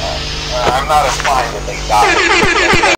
Uh, I'm not implying that they died.